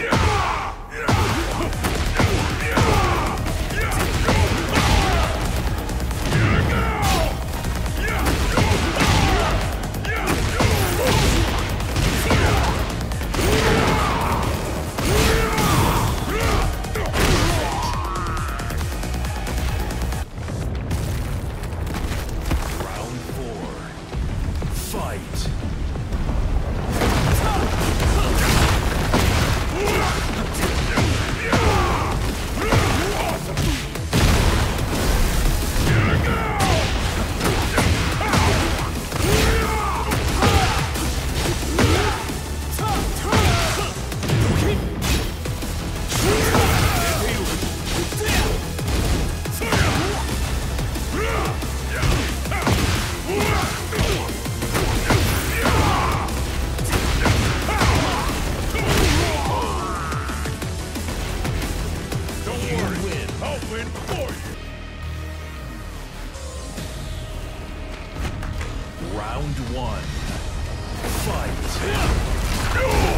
two. Fight. Round three. Fight. Round four. Fight. Don't worry. Win. For you. Round one. Fight.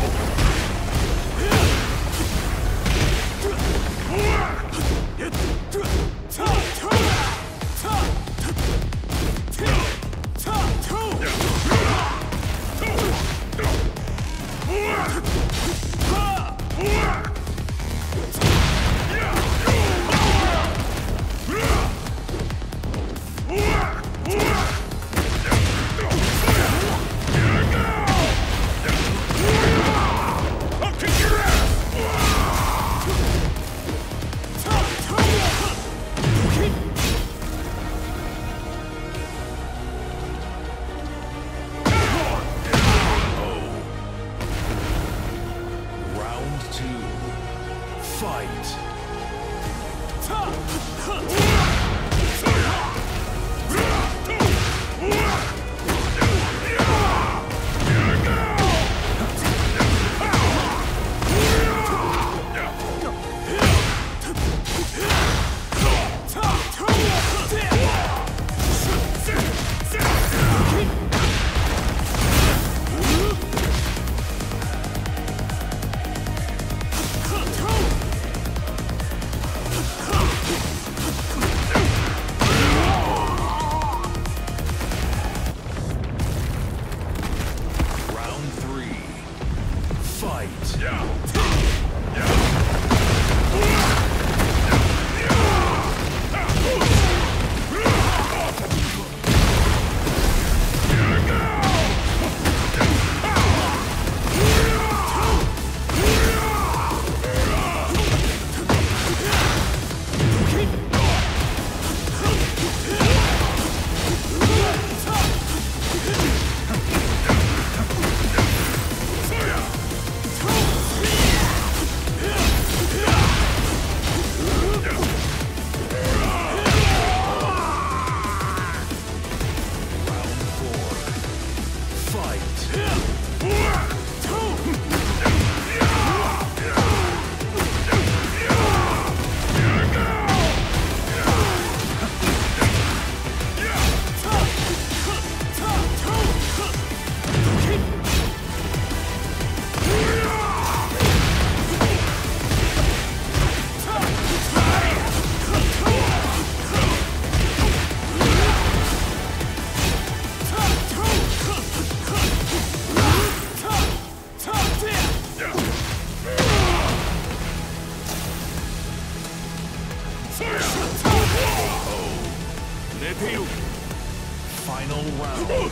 Final round.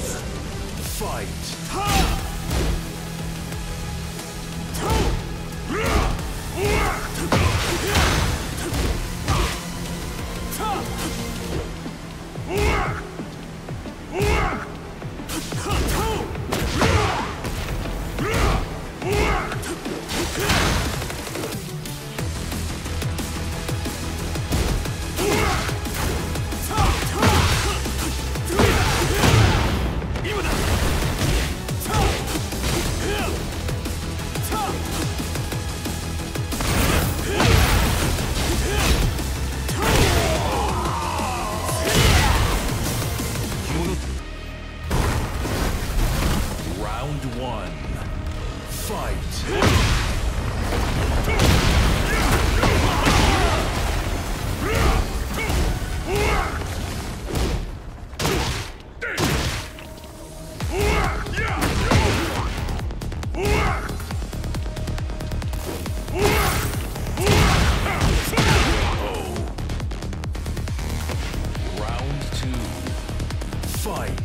Fight. fight.